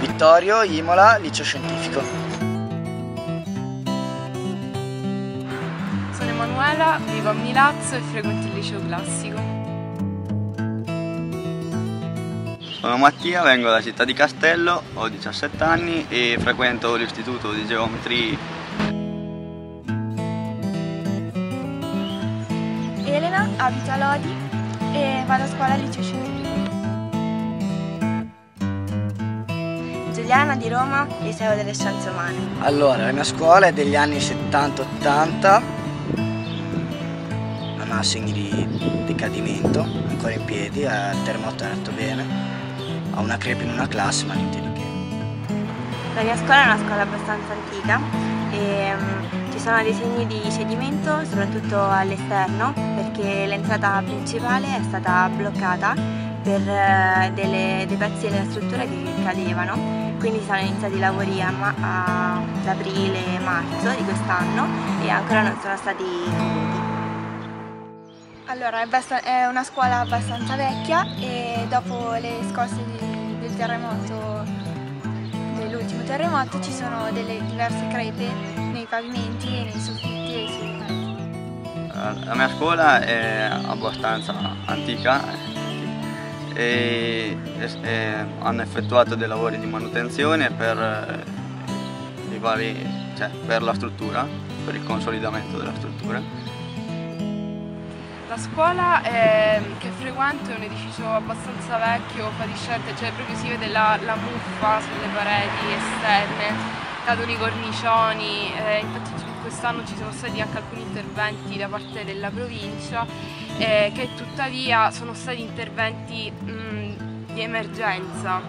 Vittorio, Imola, liceo scientifico. Sono Emanuela, vivo a Milazzo e frequento il liceo classico. Sono Mattia, vengo dalla città di Castello, ho 17 anni e frequento l'istituto di geometri. Elena, abito a Lodi e vado a scuola al liceo scientifico. Giuliana di Roma, Liceo delle Scienze Umane. Allora, la mia scuola è degli anni 70-80, non ha segni di decadimento, ancora in piedi, il terremoto è andato bene, ha una crepe in una classe ma niente di che. La mia scuola è una scuola abbastanza antica e um, ci sono dei segni di cedimento soprattutto all'esterno perché l'entrata principale è stata bloccata per delle, dei pezzi della struttura che cadevano quindi sono iniziati i lavori ad aprile-marzo di quest'anno e ancora non sono stati finiti. Allora, è una scuola abbastanza vecchia e dopo le scosse di, del terremoto, dell'ultimo terremoto, ci sono delle diverse crepe nei pavimenti e nei soffitti e sui. La mia scuola è abbastanza antica, e, e hanno effettuato dei lavori di manutenzione per, eh, vari, cioè, per la struttura, per il consolidamento della struttura. La scuola è, che frequento è un edificio abbastanza vecchio, fatiscente, cioè proprio si vede la, la muffa sulle pareti esterne, cadono i cornicioni, eh, infatti quest'anno ci sono stati anche alcuni interventi da parte della provincia eh, che tuttavia sono stati interventi mh, di emergenza,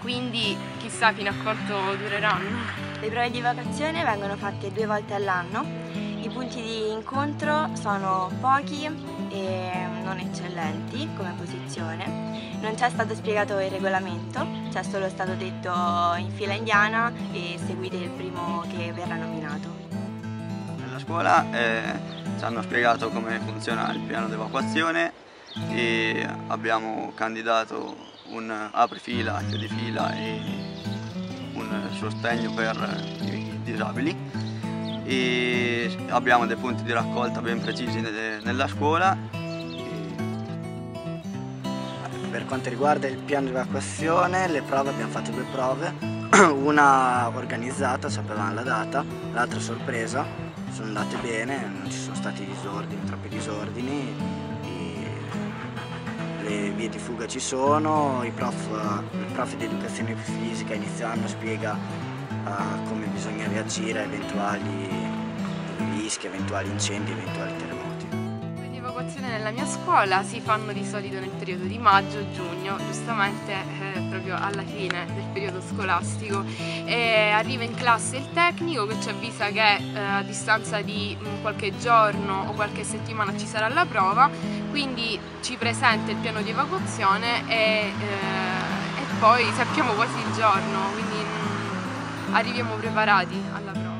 quindi chissà fino a quanto dureranno. Le prove di vacazione vengono fatte due volte all'anno, i punti di incontro sono pochi e non eccellenti come posizione, non c'è stato spiegato il regolamento, c'è solo stato detto in fila indiana e seguite il primo che verrà nominato scuola eh, ci hanno spiegato come funziona il piano di evacuazione e abbiamo candidato un aprifila, chiudifila e un sostegno per i disabili. E abbiamo dei punti di raccolta ben precisi nella scuola. Per quanto riguarda il piano di evacuazione, le prove abbiamo fatto due prove, una organizzata, sapevamo la data, l'altra sorpresa, sono andate bene, non ci sono stati disordini, troppi disordini, le vie di fuga ci sono, prof, il prof di educazione fisica inizio anno spiega uh, come bisogna reagire a eventuali rischi, eventuali incendi, eventuali terremoti evacuazione nella mia scuola si fanno di solito nel periodo di maggio-giugno, giustamente eh, proprio alla fine del periodo scolastico. E arriva in classe il tecnico che ci avvisa che eh, a distanza di mh, mm, qualche giorno o qualche settimana ci sarà la prova, quindi ci presenta il piano di evacuazione e, eh, e poi sappiamo quasi il giorno, quindi mh, mm, arriviamo preparati alla prova.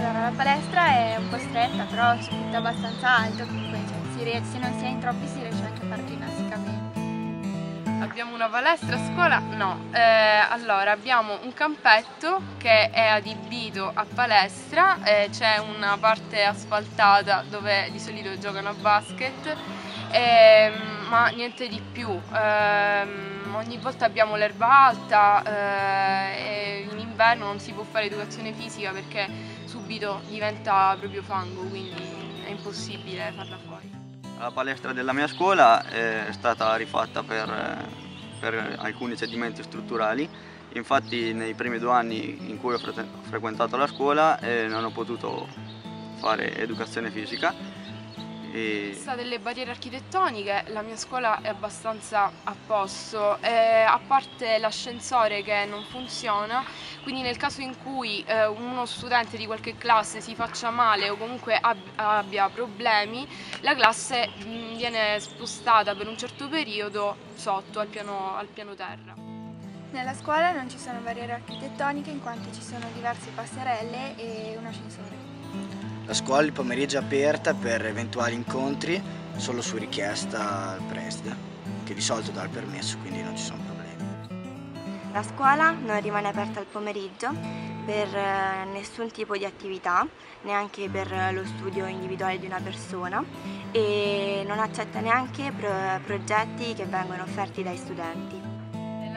Allora, la palestra è un po' stretta, però si butta abbastanza alto, comunque cioè, se non si è in troppi si riesce anche a fare ginnasticamente. Abbiamo una palestra a scuola? No. Eh, allora, abbiamo un campetto che è adibito a palestra, eh, c'è una parte asfaltata dove di solito giocano a basket, eh, ma niente di più. Ehm, ogni volta abbiamo l'erba alta eh, e in inverno non si può fare educazione fisica perché subito diventa proprio fango, quindi è impossibile farla fuori. La palestra della mia scuola è stata rifatta per, per alcuni sedimenti strutturali, infatti nei primi due anni in cui ho frequentato la scuola eh, non ho potuto fare educazione fisica e... Ci sono delle barriere architettoniche, la mia scuola è abbastanza a posto, eh, a parte l'ascensore che non funziona, quindi nel caso in cui eh, uno studente di qualche classe si faccia male o comunque ab abbia problemi, la classe mh, mm, viene spostata per un certo periodo sotto al piano, al piano terra. Nella scuola non ci sono barriere architettoniche in quanto ci sono diverse passerelle e un ascensore. La scuola il pomeriggio è aperta per eventuali incontri solo su richiesta al preside, che di solito dà il permesso, quindi non ci sono problemi. La scuola non rimane aperta al pomeriggio per eh, nessun tipo di attività, neanche per lo studio individuale di una persona e non accetta neanche pro progetti che vengono offerti dai studenti.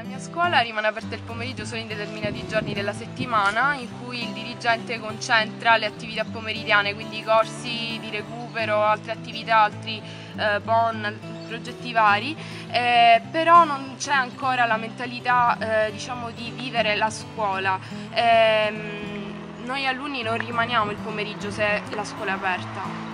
Nella mia scuola rimane aperta il pomeriggio solo in determinati giorni della settimana in cui il dirigente concentra le attività pomeridiane, quindi corsi di recupero, altre attività, altri eh, bon, progetti vari, eh, però non c'è ancora la mentalità eh, diciamo, di vivere la scuola. Eh, noi alunni non rimaniamo il pomeriggio se la scuola è aperta.